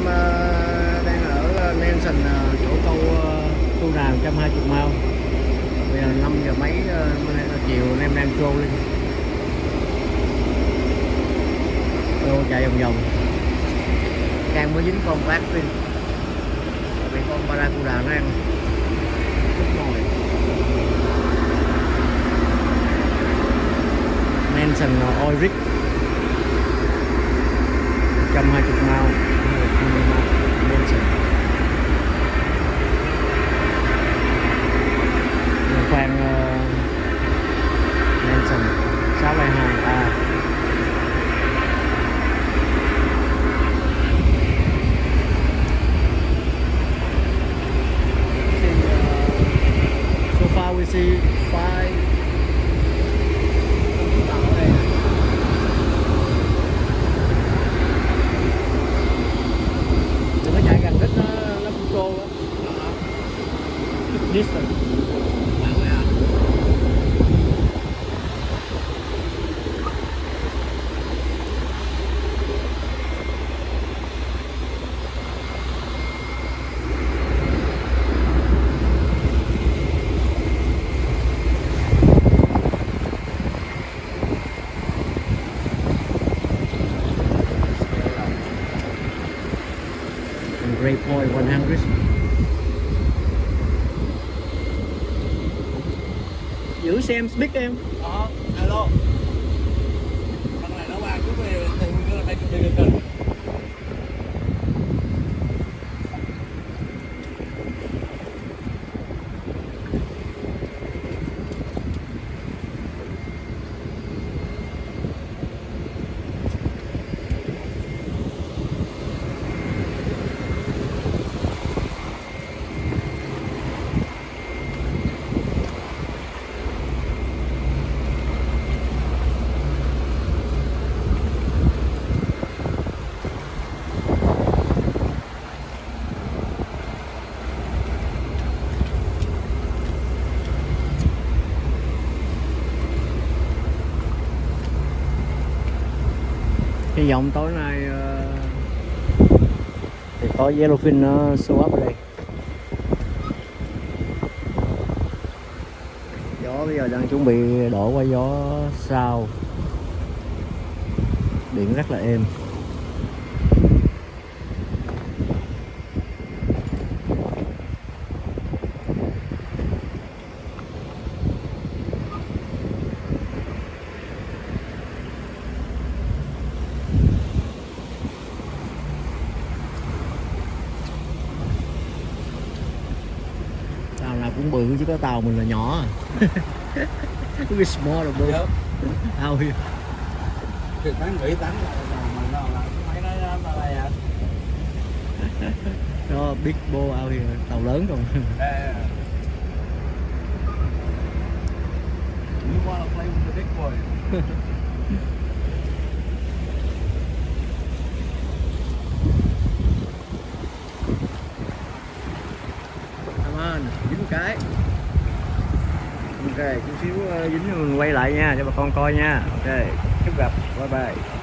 em ờ, đang ở ờ, Nelson ờ, chỗ câu câu tu 120 mao. Bây giờ 5 giờ mấy chiều em đang trôi lên. Ô chạy vòng vòng. Trang mới dính con bát pin vì con Barracuda nó ăn Chết nồi Nelson Oryx. 120 mao. Bên trên. Khoảng ờ, lên trần 672 distance. Great boy 100 giữ xem speak em. Đó, alo. Hy vọng tối nay ờ, thì có yellowfin nó show up ở đây. Gió bây giờ đang chuẩn bị đổ qua gió sau. Biển rất là êm tàu nào cũng bự chứ có tàu mình là nhỏ à. cái small là bự Dạ. ao here Thì tán nghĩ tán à nó big boat out here tàu lớn còn. You wanna play with the big boy Come on, dính một cái Ok, chút xíu ờ, dính mình quay lại nha cho bà con coi nha. Ok, chúc gặp, bye bye.